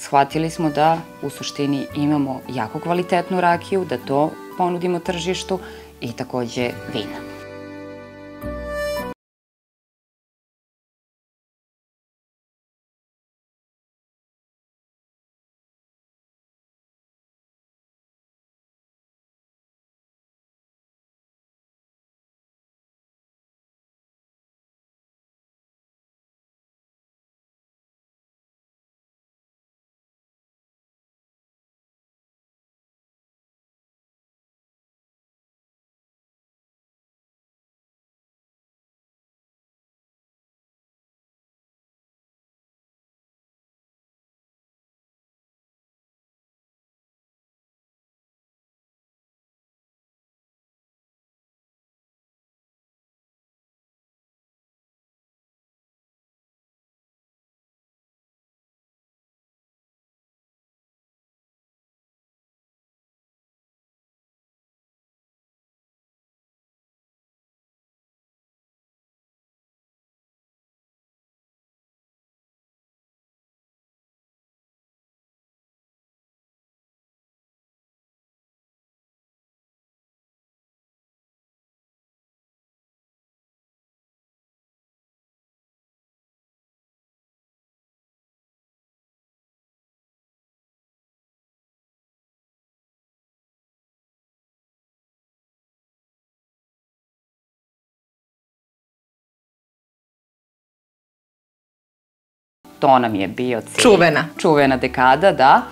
shvatili smo da u suštini imamo jako kvalitetnu rakiju, da to ponudimo tržištu i takođe vina. To nam je bio cilj. Čuvena. Čuvena dekada, da.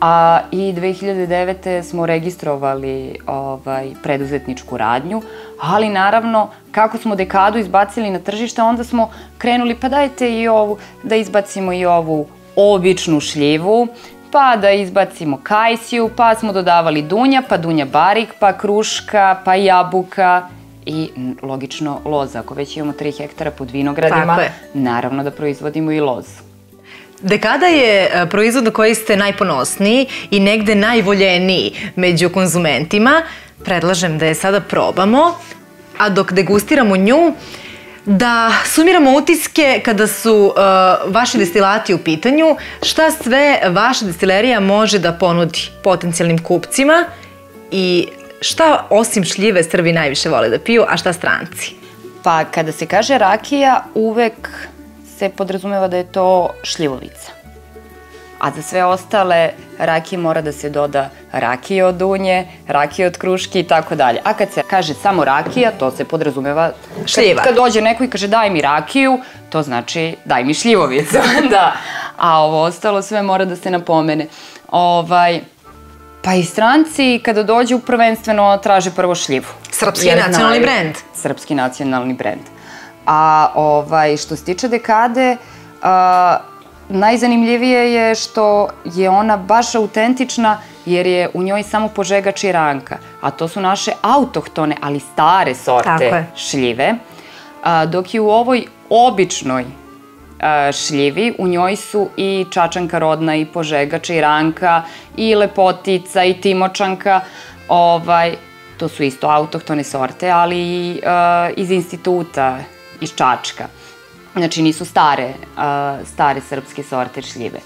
A i 2009. smo registrovali ovaj, preduzetničku radnju, ali naravno kako smo dekadu izbacili na tržište, onda smo krenuli pa dajte i ovu, da izbacimo i ovu običnu šljivu, pa da izbacimo kajsiju, pa smo dodavali dunja, pa dunja barik, pa kruška, pa jabuka i logično loza. Ako već imamo 3 hektara pod vinogradima, naravno da proizvodimo i lozu. Dekada je e, proizvod na koji ste najponosniji i negde najvoljeniji među konzumentima. Predlažem da je sada probamo, a dok degustiramo nju, da sumiramo utiske kada su uh, vaši destilati u pitanju, šta sve vaša destilerija može da ponudi potencijalnim kupcima i šta osim šljive Srbi najviše vole da piju, a šta stranci? Pa kada se kaže rakija, uvek se podrazumeva da je to šljivovica. A za sve ostale rakije mora da se doda rakije od dunje, rakije od kruški i tako dalje. A kad se kaže samo rakija, to se podrazumeva... Šljiva. Kad, kad dođe neko i kaže daj mi rakiju, to znači daj mi šljivovicu. da. A ovo ostalo sve mora da se napomene. Ovaj, Pa i stranci kada dođu prvenstveno traže prvo šljivu. Srpski Jer nacionalni brend. Srpski nacionalni brend. A ovaj, što se tiče dekade, a, najzanimljivije je što je ona baš autentična jer je u njoj samo požegač i ranka, a to su naše autohtone, ali stare sorte šljive, a, dok je u ovoj običnoj šljivi, u njoj su i čačanka rodna i požegač i ranka i lepotica i timočanka, ovaj, to su isto autohtone sorte, ali i iz instituta iz Čačka. Znači nisu stare, stare srpske sorte šljive.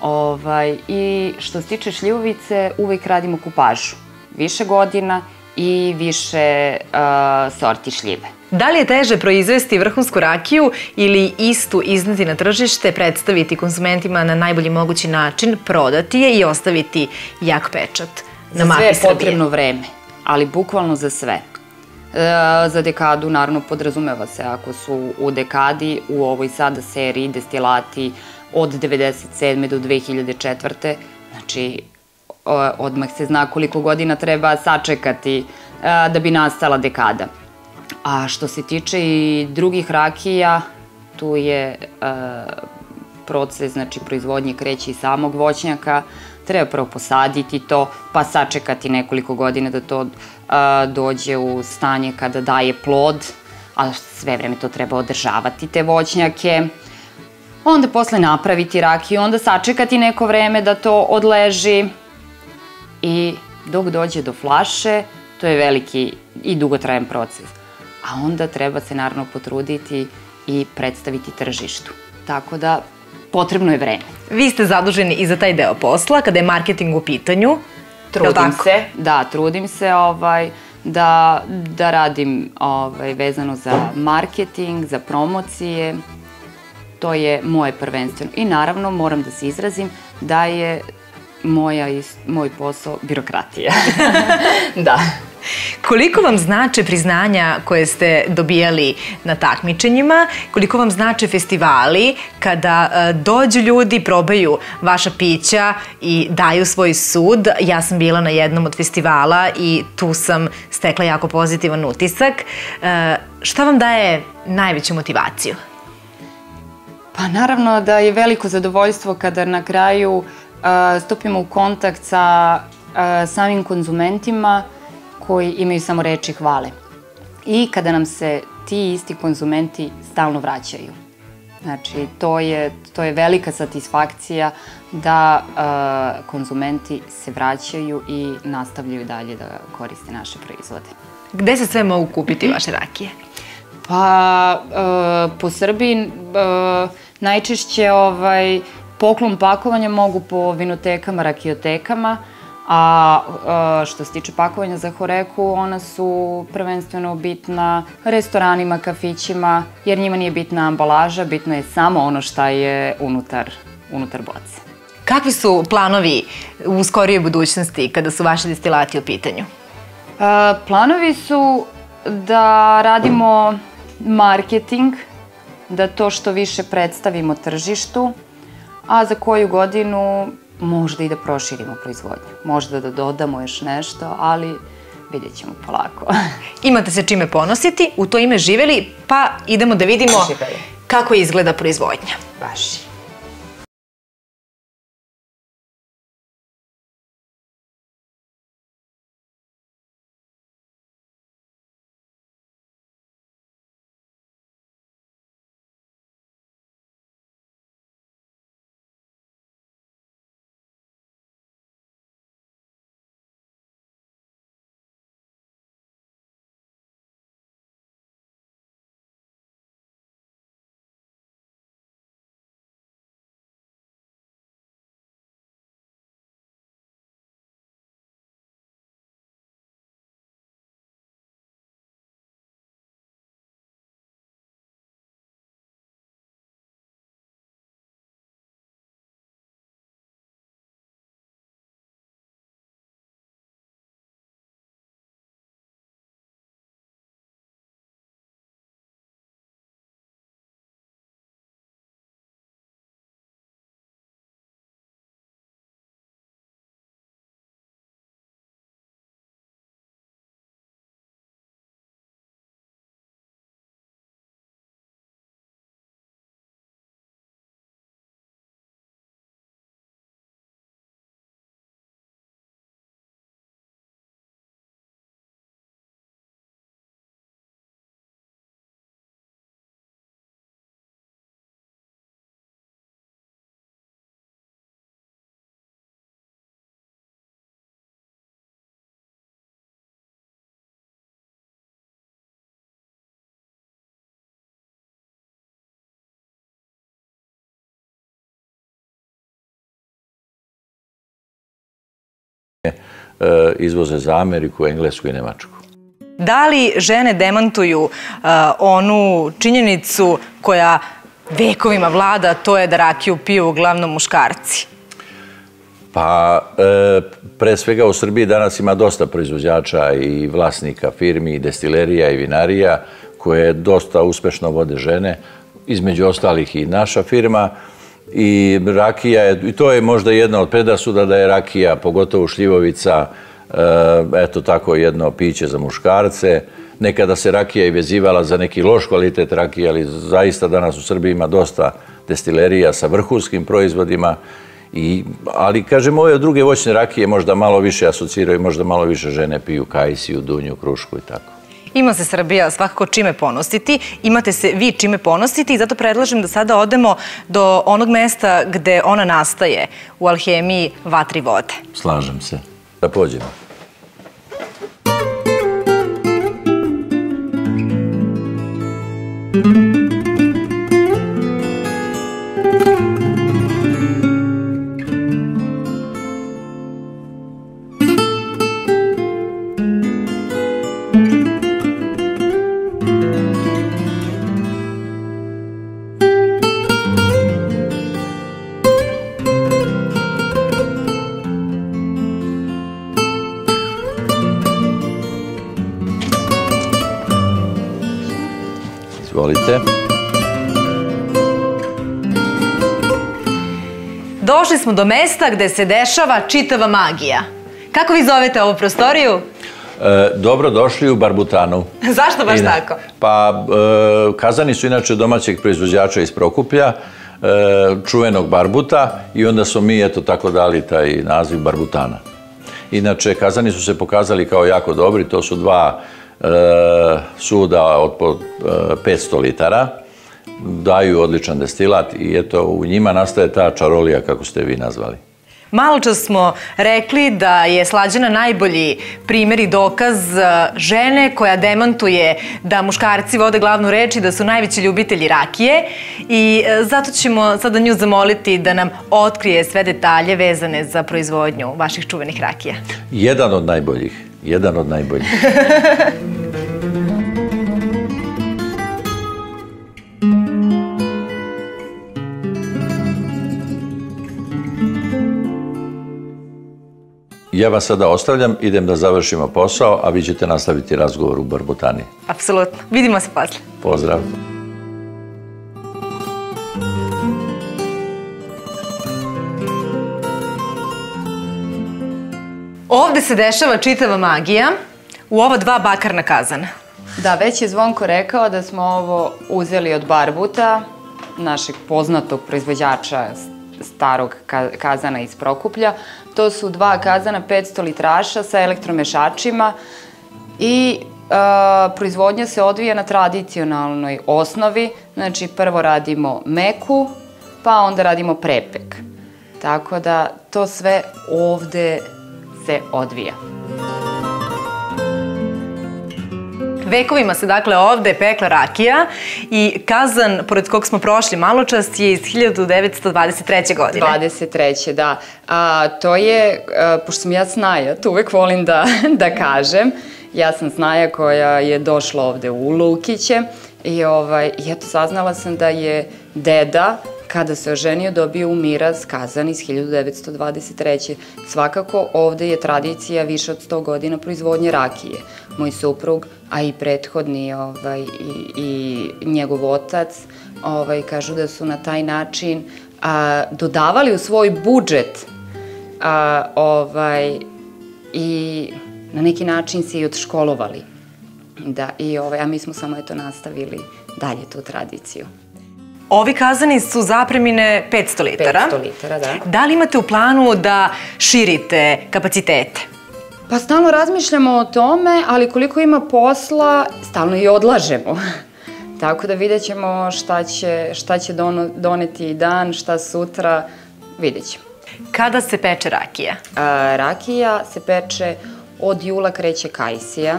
Ovaj, I što se tiče šljivovice, uvek radimo kupažu. Više godina i više sorti šljive. Da li je teže proizvesti vrhunsku rakiju ili istu izneti na tržište, predstaviti konsumentima na najbolji mogući način, prodati je i ostaviti jak pečat na mapi Srbije? Za sve je potrebno vreme, ali bukvalno za sve. E, za dekadu naravno podrazumeva se ako su u dekadi u ovoj sada seriji destilati od 97. do 2004. Znači, odmah se zna koliko godina treba sačekati e, da bi nastala dekada. A što se tiče i drugih rakija, tu je e, proces, znači proizvodnje kreće i samog voćnjaka, treba prvo posaditi to, pa sačekati nekoliko godina da to a, dođe u stanje kada daje plod, a sve vreme to treba održavati te voćnjake. Onda posle napraviti rakiju, onda sačekati neko vreme da to odleži i dok dođe do flaše, to je veliki i dugotrajan proces. A onda treba se naravno potruditi i predstaviti tržištu. Tako da potrebno je vreme. Vi ste zaduženi i za taj deo posla, kada je marketing u pitanju. Trudim se, da, trudim se ovaj, da, da radim ovaj, vezano za marketing, za promocije. To je moje prvenstveno. I naravno moram da se izrazim da je moja, moj posao birokratija. da. Koliko vam znače priznanja koje ste dobijali na takmičenjima? Koliko vam znače festivali kada e, dođu ljudi, probaju vaša pića i daju svoj sud? Ja sam bila na jednom od festivala i tu sam stekla jako pozitivan utisak. E, šta vam daje najveću motivaciju? Pa naravno da je veliko zadovoljstvo kada na kraju uh, stupimo u kontakt sa uh, samim konzumentima, koji imaju samo reči hvale. I kada nam se ti isti konzumenti stalno vraćaju. Znači, to je, to je velika satisfakcija da uh, konzumenti se vraćaju i nastavljaju dalje da koriste naše proizvode. Gde se sve mogu kupiti vaše rakije? Pa, uh, po Srbiji uh, najčešće ovaj, poklon pakovanja mogu po vinotekama, rakiotekama, A što se tiče pakovanja za horeku, ona su prvenstveno bitna restoranima, kafićima, jer njima nije bitna ambalaža, bitno je samo ono šta je unutar, unutar boce. Kakvi su planovi u skorijoj budućnosti kada su vaši destilati u pitanju? A, planovi su da radimo marketing, da to što više predstavimo tržištu, a za koju godinu možda i da proširimo proizvodnju. Možda da dodamo još nešto, ali vidjet ćemo polako. Imate se čime ponositi, u to ime živeli, pa idemo da vidimo kako izgleda proizvodnja. Baš. Izvoze za Ameriku, Englesku i Nemačku. Da li žene demantuju uh, onu činjenicu koja vekovima vlada, to je da rakiju piju uglavnom muškarci? Pa, e, pre svega u Srbiji danas ima dosta proizvođača i vlasnika firmi, destilerija i vinarija koje dosta uspešno vode žene, između ostalih i naša firma. I rakija je, i to je možda jedna od predasuda da je rakija, pogotovo šljivovica, e, eto tako jedno piće za muškarce. Nekada se rakija i vezivala za neki loš kvalitet rakije, ali zaista danas u Srbiji ima dosta destilerija sa vrhunskim proizvodima. I, ali, kažem, ove druge voćne rakije možda malo više asociraju, možda malo više žene piju kajsiju, dunju, krušku i tako. Ima se Srbija svakako čime ponositi, imate se vi čime ponositi i zato predlažem da sada odemo do onog mesta gde ona nastaje u alhemiji vatri vode. Slažem se. Da pođemo. Smo do mesta gde se dešava čitava magija. Kako vi zovete ovu prostoriju? E, dobro došli u Barbutanu. Zašto baš I- tako? Pa, e, kazani su inače domaćeg proizvođača iz Prokuplja, e, čuvenog Barbuta i onda smo mi eto tako dali taj naziv Barbutana. Inače, kazani su se pokazali kao jako dobri, to su dva e, suda od po e, 500 litara, daju odličan destilat i eto u njima nastaje ta čarolija kako ste vi nazvali. Malo čas smo rekli da je Slađana najbolji primjer i dokaz e, žene koja demantuje da muškarci vode glavnu reč i da su najveći ljubitelji rakije i e, zato ćemo sada nju zamoliti da nam otkrije sve detalje vezane za proizvodnju vaših čuvenih rakija. Jedan od najboljih, jedan od najboljih. Ja vas sada ostavljam, idem da završimo posao, a vi ćete nastaviti razgovor u Barbotani. Apsolutno. Vidimo se posle. Pozdrav. Ovde se dešava čitava magija u ova dva bakarna kazana. Da, već je Zvonko rekao da smo ovo uzeli od Barbuta, našeg poznatog proizvođača starog ka- kazana iz Prokuplja. To su dva kazana 500 litraša sa elektromešačima i a, proizvodnja se odvija na tradicionalnoj osnovi. Znači, prvo radimo meku, pa onda radimo prepek. Tako da to sve ovde se odvija. Vekovima se dakle ovde pekla rakija i kazan pored kog smo prošli malo čas je iz 1923. godine. 23. da. A, to je, a, pošto sam ja snaja, to uvek volim da, da kažem, ja sam snaja koja je došla ovde u Lukiće i, ovaj, i eto saznala sam da je deda kada se oženio dobio u miraz kazan iz 1923. Svakako ovde je tradicija više od 100 godina proizvodnje rakije. Moj suprug, a i prethodni ovaj, i, i njegov otac ovaj, kažu da su na taj način a, dodavali u svoj budžet a, ovaj, i na neki način se i odškolovali. Da, i ovaj, a mi smo samo eto nastavili dalje tu tradiciju. Ovi kazani su zapremine 500 litara. 500 litara, da. Da li imate u planu da širite kapacitete? Pa stalno razmišljamo o tome, ali koliko ima posla, stalno i odlažemo. Tako da vidjet ćemo šta će, šta će dono, doneti dan, šta sutra, vidjet ćemo. Kada se peče rakija? A, rakija se peče od jula kreće kajsija,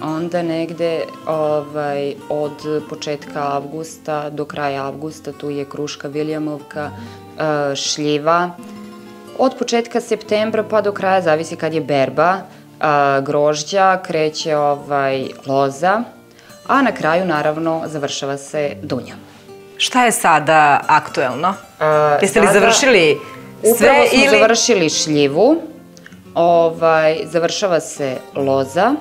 onda negde ovaj, od početka avgusta do kraja avgusta tu je kruška Viljamovka, e, šljiva. Od početka septembra pa do kraja, zavisi kad je berba, a, grožđa, kreće ovaj, loza, a na kraju naravno završava se dunja. Šta je sada aktuelno? A, Jeste li sada- završili sve Upravo smo ili... završili šljivu, ovaj, završava se loza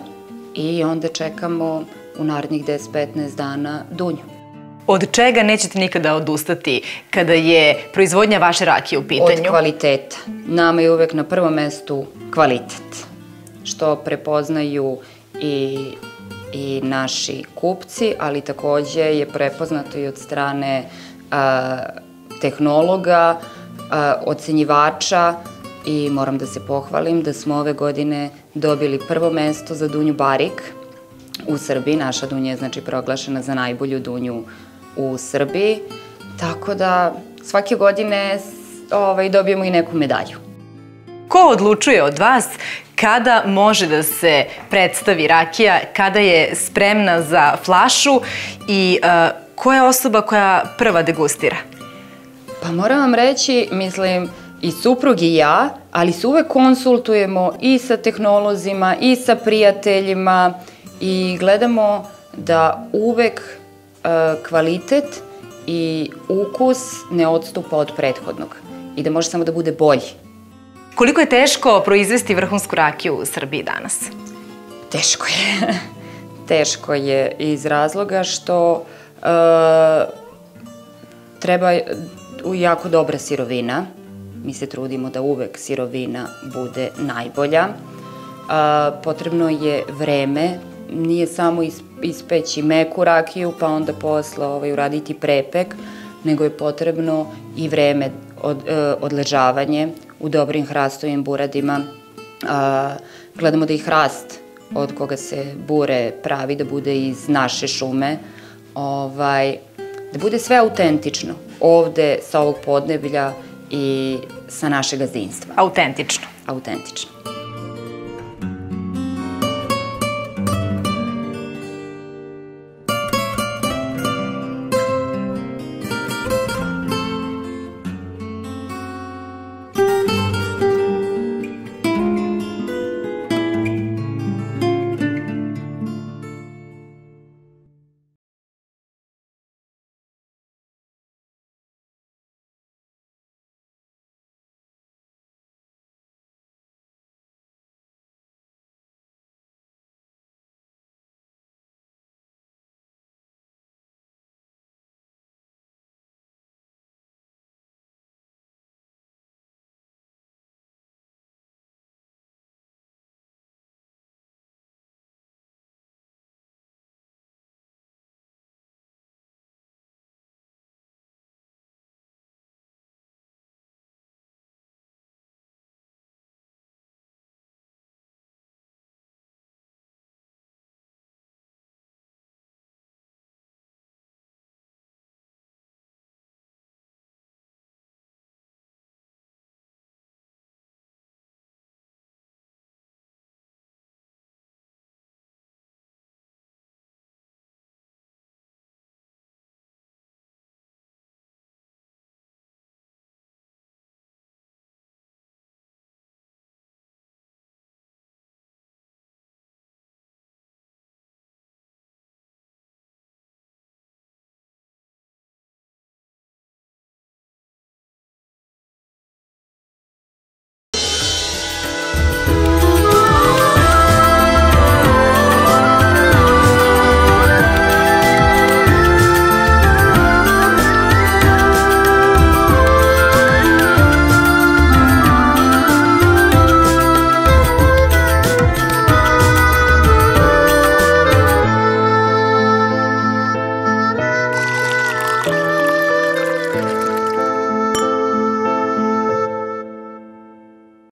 i onda čekamo u narednih 10-15 dana dunju. Od čega nećete nikada odustati kada je proizvodnja vaše rakije u Od pitanju? kvaliteta. Nama je uvek na prvom mestu kvalitet, što prepoznaju i, i naši kupci, ali takođe je prepoznato i od strane a, tehnologa, a, ocenjivača i moram da se pohvalim da smo ove godine dobili prvo mesto za Dunju Barik u Srbiji. Naša Dunja je znači proglašena za najbolju Dunju u Srbiji. Tako da svake godine ovaj, dobijemo i neku medalju. Ko odlučuje od vas kada može da se predstavi rakija, kada je spremna za flašu i uh, koja je osoba koja prva degustira? Pa moram vam reći, mislim, i suprug i ja, ali se uvek konsultujemo i sa tehnolozima i sa prijateljima i gledamo da uvek e, kvalitet i ukus ne odstupa od prethodnog i da može samo da bude bolji. Koliko je teško proizvesti vrhunsku rakiju u Srbiji danas? Teško je. Teško je iz razloga što treba u jako dobra sirovina. Mi se trudimo da uvek sirovina bude najbolja. A, potrebno je vreme, nije samo ispeći meku rakiju pa onda posle ovaj, uraditi prepek, nego je potrebno i vreme od, e, odležavanje u dobrim hrastovim buradima. A, gledamo da i hrast od koga se bure pravi, da bude iz naše šume, ovaj, da bude sve autentično ovde sa ovog podneblja i sa našeg gazdinstva. Autentično. Autentično.